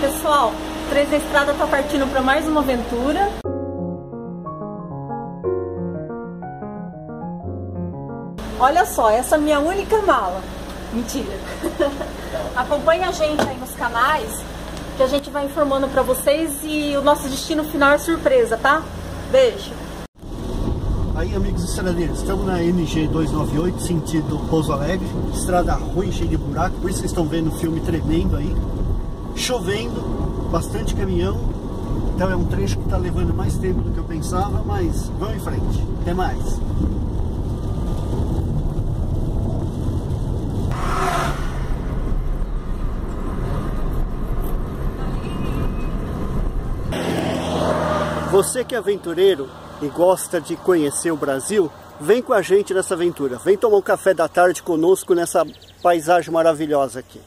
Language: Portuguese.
Pessoal, Três da Estrada tá partindo para mais uma aventura. Olha só, essa é minha única mala. Mentira. Acompanhe a gente aí nos canais que a gente vai informando para vocês e o nosso destino final é surpresa, tá? Beijo. Aí, amigos estradeiros, estamos na MG 298, sentido Pouso Alegre, estrada ruim, cheia de buraco, por isso vocês estão vendo o filme tremendo aí, chovendo, bastante caminhão, então é um trecho que está levando mais tempo do que eu pensava, mas vamos em frente, até mais. Você que é aventureiro e gosta de conhecer o Brasil, vem com a gente nessa aventura. Vem tomar um café da tarde conosco nessa paisagem maravilhosa aqui.